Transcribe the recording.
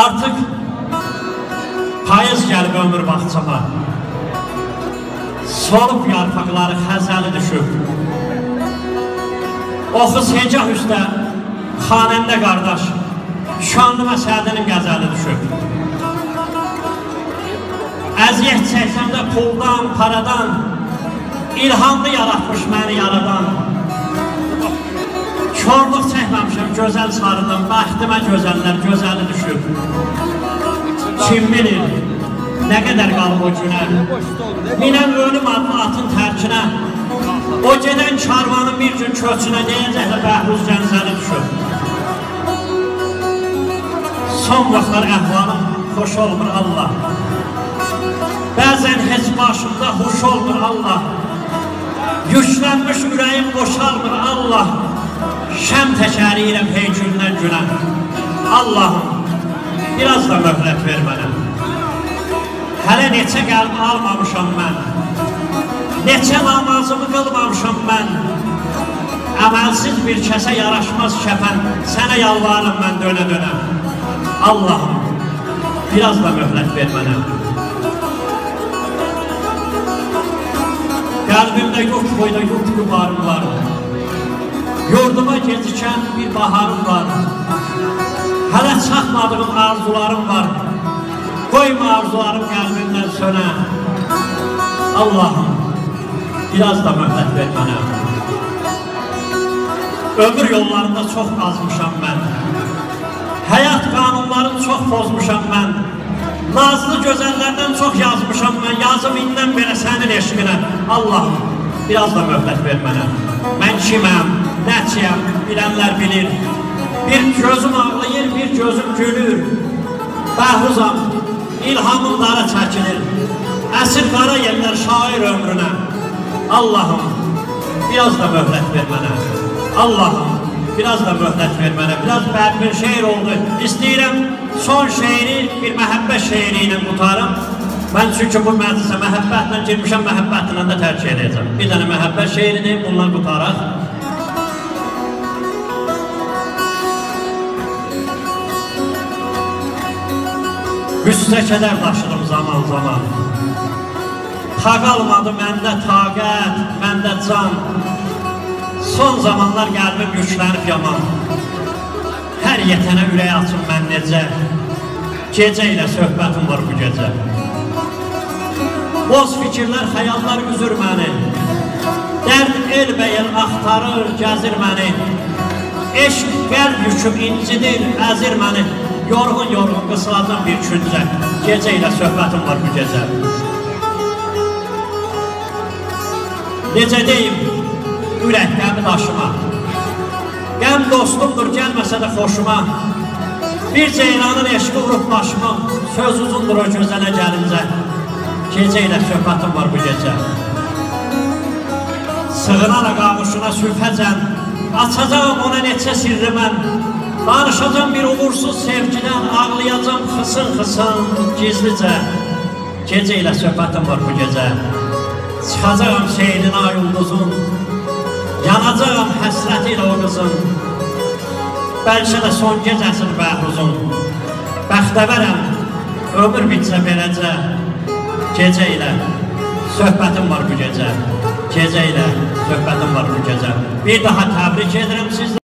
Artıq payız gəlib ömür bağçama. Solub yarpaqları xəzəli düşüb. Oxu secah üstə xanəndə qardaş, şanlı məsədinin qəzəli düşüb. Əziyyət çəksəmdə puldan, paradan, ilhamlı yaratmış məni yaradan. Korluq çəkməmişəm, gözəl sarıdan, bəxtimə gözəllər, gözəli düşüb. Kim bilir, nə qədər qalıb o günə, minən ölüm adlı atın tərkinə, o gedən karvanın bir gün köçünə deyəcək də bəhruz gənzəli düşüb. Son vaxtlar əhvalım xoş olmur Allah. Bəzən heç başımda huş olmur Allah. Yüklənmiş ürəyim boşalmır Allah. Şəm təkəriyirəm hey gündən günə. Allahım, biraz da möhlət ver mənə. Hələ neçə qəlb almamışam mən. Neçə namazımı qılmamışam mən. Əməlsiz bir kəsə yaraşmaz kəfən, sənə yalvarım mən dönə-dönə. Allahım, biraz da möhlət ver mənə. Qəlbimdə yox boyda yox gübarım var. Yurduma gecikən bir baharım var. Hələ çatmadığım arzularım var. Qoyma arzularım qəlbimdən sönə. Allahım, biraz da möhlət ver mənə. Ömür yollarında çox azmışam mən. Həyat qanunlarını çox pozmuşam mən. Nazlı gözəllərdən çox yazmışam mən. Yazım indən belə sənin eşqinə. Allahım, biraz da möhlət ver mənə. Mən kiməm, nəçiyəm, bilənlər bilir. Bir gözüm ağlayır, bir gözüm gülür. Bəhruzam, ilhamım dara çəkilir. Əsir qara yerlər şair ömrünə. Allahım, biraz da möhlət ver mənə. Allahım, biraz da möhlət ver mənə. Biraz bəd bir şeir oldu. İstəyirəm son şeiri bir məhəbbət şeiri ilə qutarım. Mən çünki bu məclisə məhəbbətlə girmişəm, məhəbbətlə də tərk edəcəm. Bir dənə məhəbbət şeirini bununla qutaraq. Qüssə kədər daşıdım zaman zaman. Ta qalmadı məndə taqət, məndə can. Son zamanlar qəlbim yüklənib yaman. Hər yetənə ürək açım mən necə. Gecə ilə söhbətim var bu gecə. Boz fikirlər, xəyallar üzür məni. Dərd elbəyel axtarır, gəzir məni. Eşq qəlb yüküm incidir, əzir məni. Yorğun-yorğun qısılacam bir küncə. Gecə ilə söhbətim var bu gecə. Necə deyim, ürək qəmi daşıma. Qəm dostumdur, gəlməsə də xoşuma. Bir ceylanın eşqi vurub başıma, söz uzundur o gözələ gəlincə. Gecə ilə söhbətim var bu gecə. Sığınaraq ağuşuna sülfəcən, açacağım ona neçə sirri mən. Danışacam bir uğursuz sevgidən, ağlayacam xısın-xısın, gizlicə. Gecə ilə söhbətim var bu gecə. Çıxacağam şehirin ay ulduzun, yanacağam həsrəti ilə o qızın. Bəlkə də son gecəsidir bəhruzun. Bəxtəvərəm, ömür bitsə beləcə. Gecə ilə söhbətim var bu gecə. Gecə ilə söhbətim var bu gecə. Bir daha təbrik edirəm sizlə.